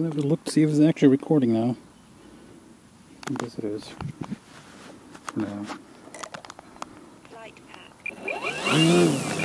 I'll have to look to see if it's actually recording now. I guess it is. For now. Flight path.